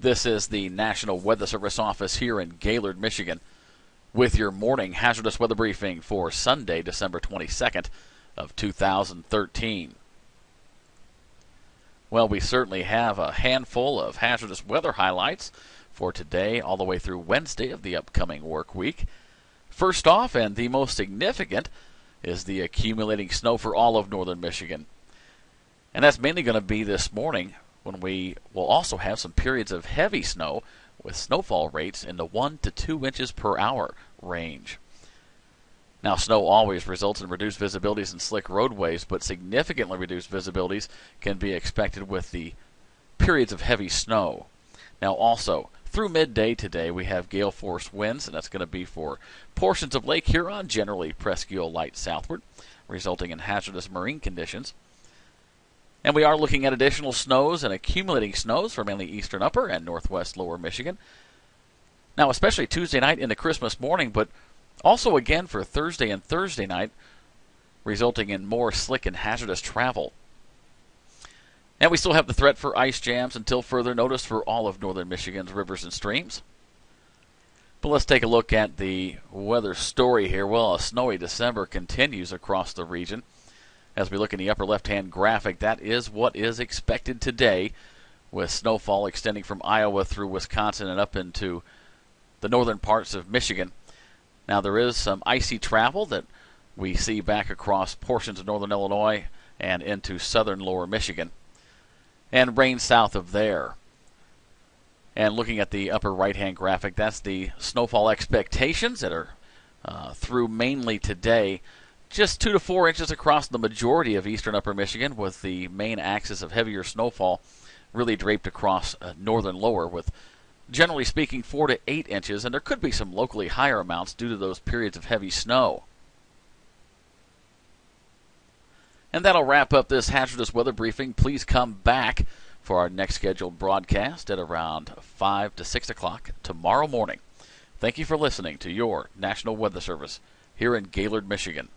This is the National Weather Service office here in Gaylord, Michigan, with your morning hazardous weather briefing for Sunday, December 22nd of 2013. Well, we certainly have a handful of hazardous weather highlights for today all the way through Wednesday of the upcoming work week. First off, and the most significant, is the accumulating snow for all of northern Michigan. And that's mainly going to be this morning when we will also have some periods of heavy snow with snowfall rates in the 1 to 2 inches per hour range. Now, snow always results in reduced visibilities and slick roadways, but significantly reduced visibilities can be expected with the periods of heavy snow. Now, also, through midday today, we have gale force winds, and that's going to be for portions of Lake Huron, generally Presque Isle southward, resulting in hazardous marine conditions. And we are looking at additional snows and accumulating snows for mainly eastern upper and northwest lower Michigan. Now, especially Tuesday night into Christmas morning, but also again for Thursday and Thursday night, resulting in more slick and hazardous travel. And we still have the threat for ice jams until further notice for all of northern Michigan's rivers and streams. But let's take a look at the weather story here. Well, a snowy December continues across the region. As we look in the upper left hand graphic, that is what is expected today, with snowfall extending from Iowa through Wisconsin and up into the northern parts of Michigan. Now, there is some icy travel that we see back across portions of northern Illinois and into southern lower Michigan, and rain south of there. And looking at the upper right hand graphic, that's the snowfall expectations that are uh, through mainly today just two to four inches across the majority of eastern upper Michigan, with the main axis of heavier snowfall really draped across uh, northern lower, with generally speaking four to eight inches, and there could be some locally higher amounts due to those periods of heavy snow. And that'll wrap up this hazardous weather briefing. Please come back for our next scheduled broadcast at around 5 to 6 o'clock tomorrow morning. Thank you for listening to your National Weather Service here in Gaylord, Michigan.